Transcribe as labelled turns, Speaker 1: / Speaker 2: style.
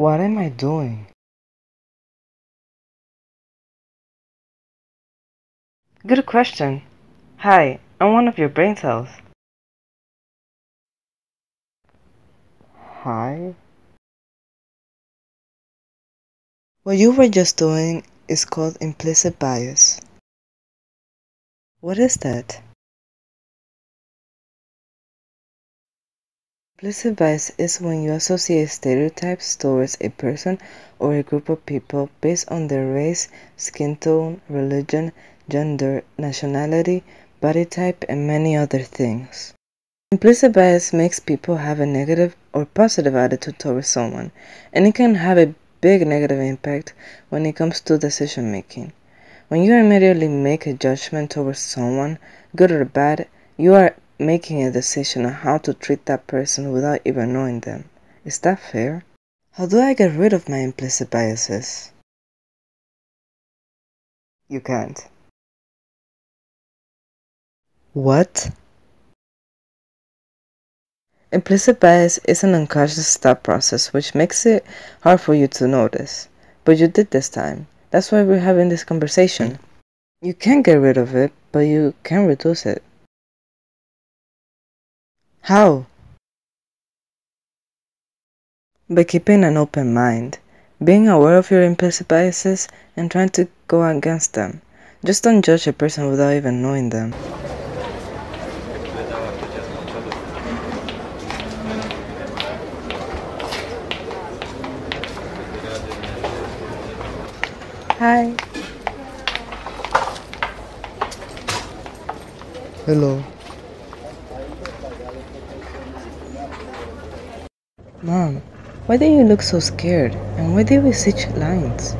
Speaker 1: What am I doing? Good question. Hi, I'm one of your brain cells. Hi? What you were just doing is called implicit bias. What is that? Implicit bias is when you associate stereotypes towards a person or a group of people based on their race, skin tone, religion, gender, nationality, body type, and many other things. Implicit bias makes people have a negative or positive attitude towards someone, and it can have a big negative impact when it comes to decision making. When you immediately make a judgment towards someone, good or bad, you are making a decision on how to treat that person without even knowing them. Is that fair? How do I get rid of my implicit biases? You can't. What? Implicit bias is an unconscious thought process which makes it hard for you to notice. But you did this time. That's why we're having this conversation. You can get rid of it, but you can reduce it. How? By keeping an open mind, being aware of your implicit biases, and trying to go against them. Just don't judge a person without even knowing them. Hi.
Speaker 2: Hello.
Speaker 1: Mom, why do you look so scared? And why do we switch lines?